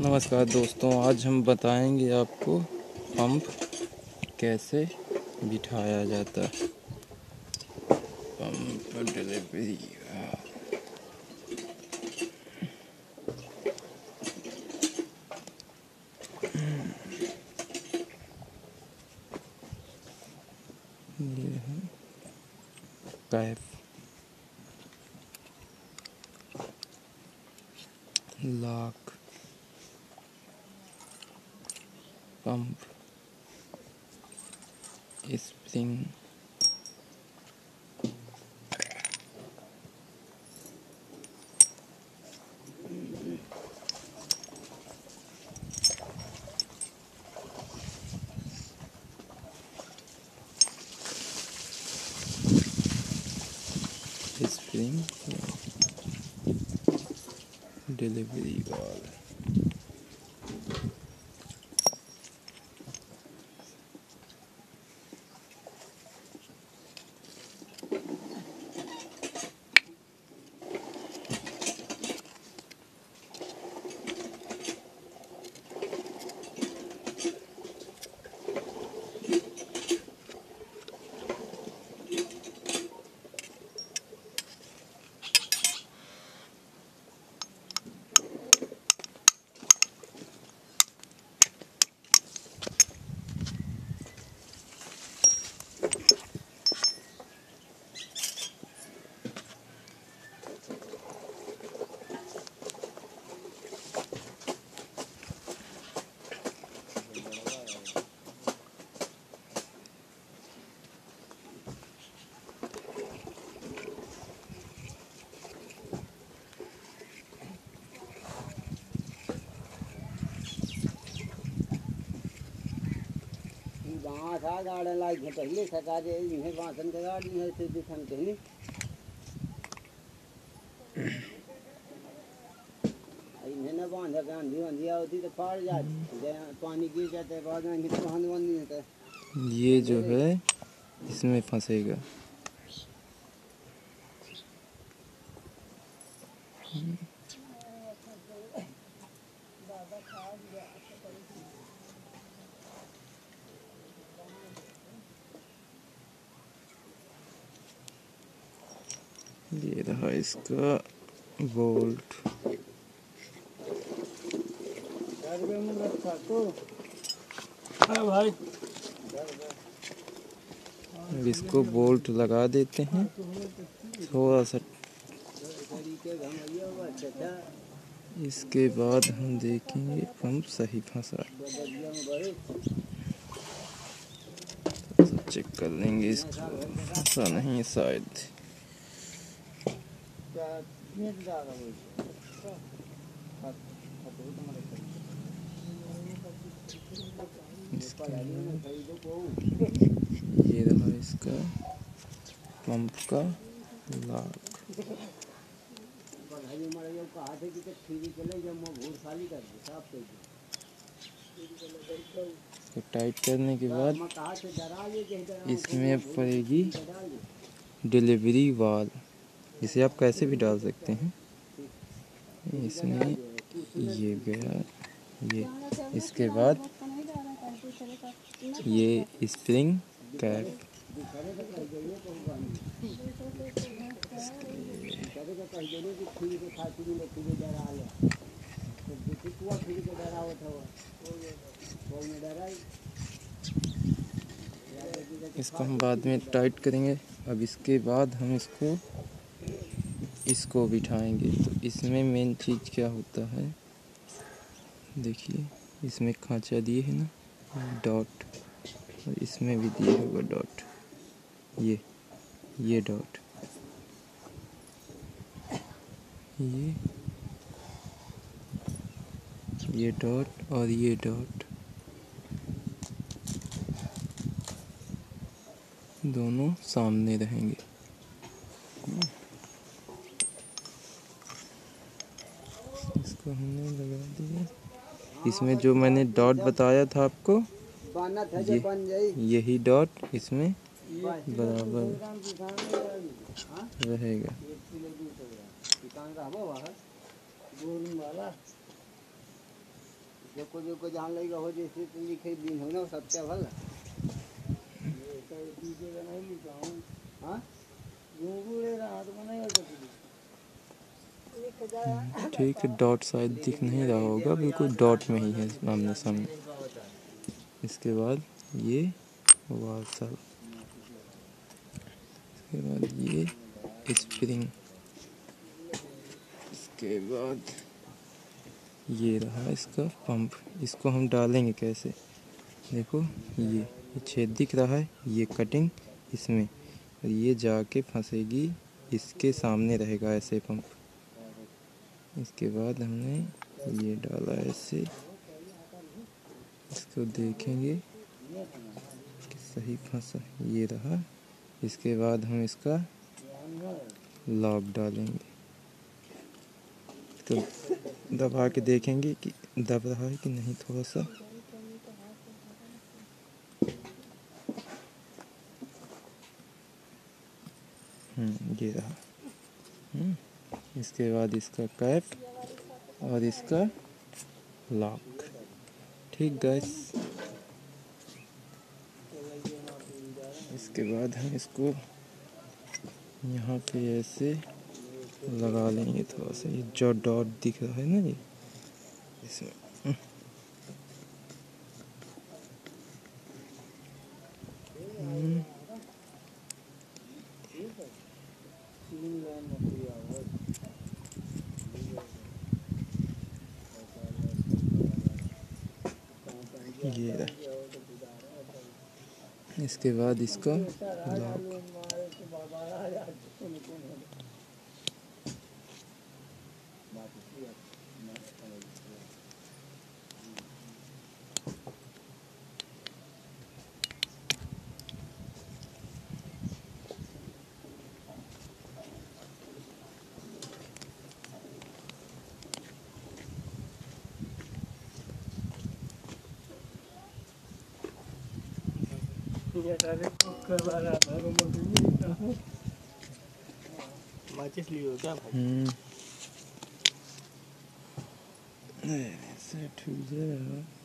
नमस्कार दोस्तों, आज हम बताएँगे आपको पंप कैसे बिठाया जाता है। पंप डिलीवरी है। Pipe. Lock pump spring spring delivery valve बाँस आ गाड़े लाग है, पहले सका जे इन्हें बांसन के गाड़ी है से दिखन पहले इन्हें न बाँध के आंधी आंधी होती तो फाड़ जाती पानी गिर जाते बाद में तो बाँध बाँध नहीं होता ये जो है, इसमें फंसेगा। ये रहा इसका बोल्ट तो अब इसको बोल्ट लगा देते हैं। थोड़ा सा इसके बाद हम देखेंगे पंप सही फंसा सा चेक कर लेंगे इसको। फंसा नहीं शायद। ये रहा इसका पंप का लॉक इसको टाइट करने के बाद इसमें पड़ेगी डिलीवरी वाल। इसे आप कैसे भी डाल सकते हैं। इसमें ये गया, ये, इसके बाद ये स्प्रिंग कैप इसको हम बाद में टाइट करेंगे। अब इसके बाद हम इसको इसको बिठाएँगे। तो इसमें मेन चीज़ क्या होता है? देखिए, इसमें खांचा दिए है ना? डॉट और इसमें भी दिया होगा डॉट ये ये डॉट ये ये डॉट और ये डॉट दोनों सामने रहेंगे। इसको हमने लगा दिया इसमें जो मैंने डॉट बताया था आपको, ये- यही डॉट इसमें बराबर हाँ रहेगा। हो जान लगी हो जैसे लिखे दिन हो ना सत्य भल हाँ? ठीक है डॉट शायद दिख नहीं रहा होगा, बिल्कुल डॉट में ही है सामने सामने। इसके बाद ये वाशर इसके बाद ये, स्प्रिंग। इसके बाद ये रहा इसका पंप। इसको हम डालेंगे कैसे? देखो ये छेद दिख रहा है, ये कटिंग इसमें, और ये जाके फंसेगी, इसके सामने रहेगा ऐसे पंप। इसके बाद हमने ये डाला ऐसे। इसको देखेंगे कि सही फंसा ये रहा। इसके बाद हम इसका लॉक डालेंगे। तो दबा के देखेंगे कि दब रहा है कि नहीं थोड़ा सा। हम्म, ये रहा। इसके बाद इसका कैप और इसका लॉक ठीक गैस इसके बाद हम इसको यहाँ पे ऐसे लगा लेंगे थोड़ा सा। ये जो डॉट दिख रहा है ना ये इसमें ये रहा इसके बाद इसका लॉक माचिस लियो क्या भाई हम्म ऐसे ठीक है